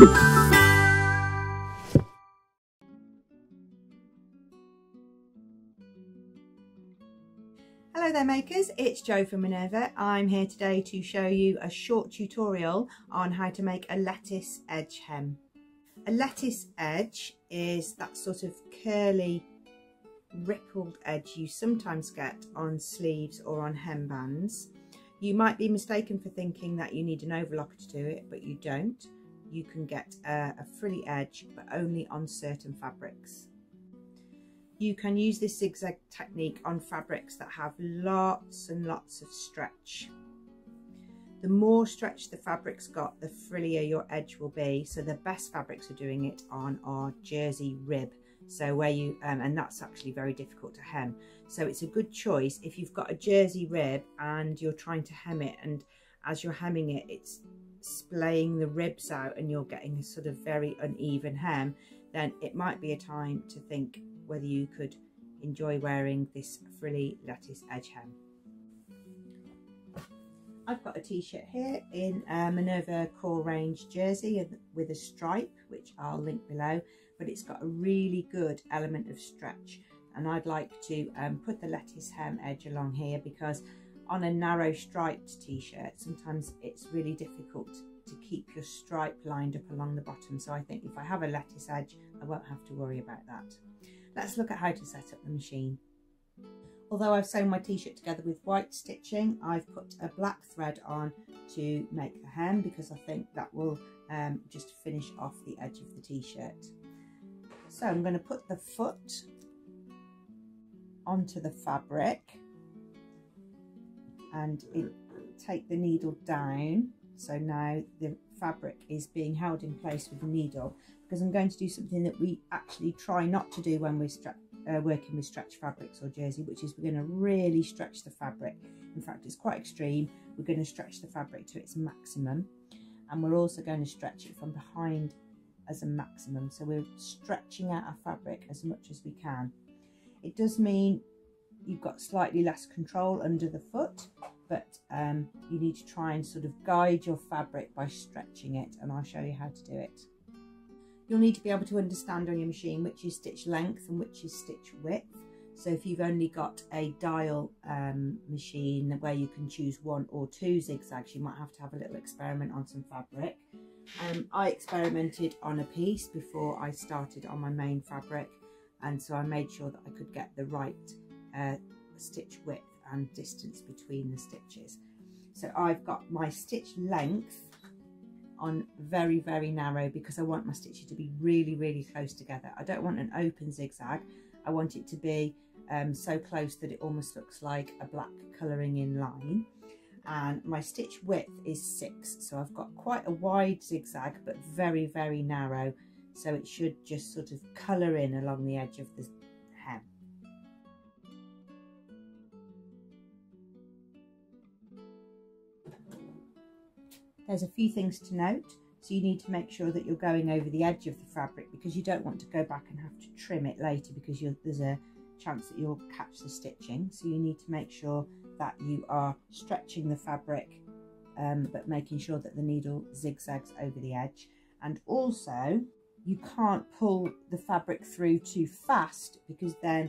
Hello there makers, it's Jo from Minerva. I'm here today to show you a short tutorial on how to make a lettuce edge hem. A lettuce edge is that sort of curly rippled edge you sometimes get on sleeves or on hem bands. You might be mistaken for thinking that you need an overlocker to do it, but you don't. You can get a, a frilly edge, but only on certain fabrics. You can use this zigzag technique on fabrics that have lots and lots of stretch. The more stretch the fabric's got, the frillier your edge will be. So the best fabrics are doing it on our jersey rib so where you um, and that's actually very difficult to hem so it's a good choice if you've got a jersey rib and you're trying to hem it and as you're hemming it it's splaying the ribs out and you're getting a sort of very uneven hem then it might be a time to think whether you could enjoy wearing this frilly lettuce edge hem. I've got a t-shirt here in a Minerva Core Range jersey with a stripe, which I'll link below but it's got a really good element of stretch. And I'd like to um, put the lettuce hem edge along here because on a narrow striped t-shirt sometimes it's really difficult to keep your stripe lined up along the bottom so I think if I have a lettuce edge I won't have to worry about that. Let's look at how to set up the machine. Although I've sewn my t-shirt together with white stitching, I've put a black thread on to make the hem because I think that will um, just finish off the edge of the t-shirt. So I'm going to put the foot onto the fabric and it, take the needle down. So now the fabric is being held in place with the needle because I'm going to do something that we actually try not to do when we're uh, working with stretch fabrics or jersey, which is we're going to really stretch the fabric. In fact, it's quite extreme. We're going to stretch the fabric to its maximum and we're also going to stretch it from behind as a maximum. So we're stretching out our fabric as much as we can. It does mean you've got slightly less control under the foot, but um, you need to try and sort of guide your fabric by stretching it and I'll show you how to do it. You'll need to be able to understand on your machine which is stitch length and which is stitch width. So if you've only got a dial um, machine where you can choose one or two zigzags, you might have to have a little experiment on some fabric. Um, I experimented on a piece before I started on my main fabric and so I made sure that I could get the right uh, stitch width and distance between the stitches. So I've got my stitch length on very, very narrow because I want my stitches to be really, really close together. I don't want an open zigzag. I want it to be um, so close that it almost looks like a black colouring in line and my stitch width is six so I've got quite a wide zigzag but very very narrow so it should just sort of colour in along the edge of the There's a few things to note. So you need to make sure that you're going over the edge of the fabric because you don't want to go back and have to trim it later because there's a chance that you'll catch the stitching. So you need to make sure that you are stretching the fabric um, but making sure that the needle zigzags over the edge. And also you can't pull the fabric through too fast because then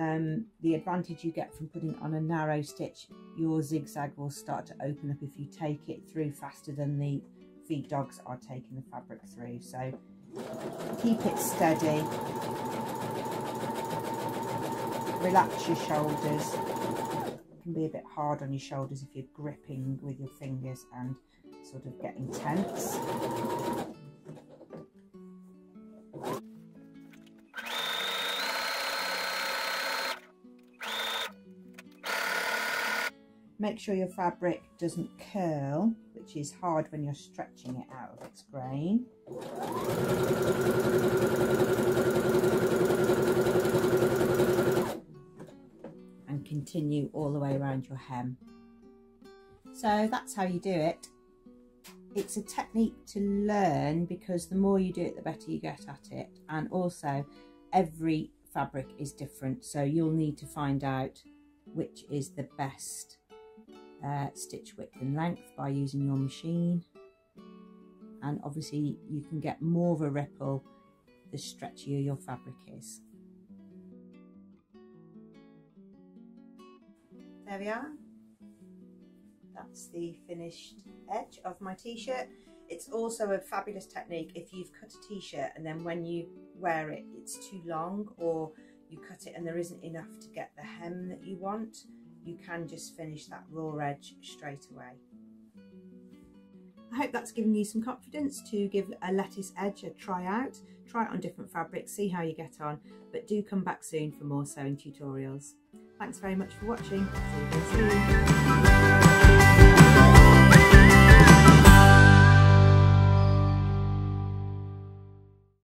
um, the advantage you get from putting on a narrow stitch your zigzag will start to open up if you take it through faster than the feed dogs are taking the fabric through. So keep it steady. Relax your shoulders. It can be a bit hard on your shoulders if you're gripping with your fingers and sort of getting tense. Make sure your fabric doesn't curl, which is hard when you're stretching it out of its grain And continue all the way around your hem. So that's how you do it. It's a technique to learn because the more you do it, the better you get at it. And also every fabric is different. So you'll need to find out which is the best uh, stitch width and length by using your machine. and obviously you can get more of a ripple the stretchier your fabric is. There we are. That's the finished edge of my t-shirt. It's also a fabulous technique if you've cut a t-shirt and then when you wear it it's too long or you cut it and there isn't enough to get the hem that you want, you can just finish that raw edge straight away. I hope that's given you some confidence to give a lettuce edge a try out. Try it on different fabrics, see how you get on, but do come back soon for more sewing tutorials. Thanks very much for watching. See you soon.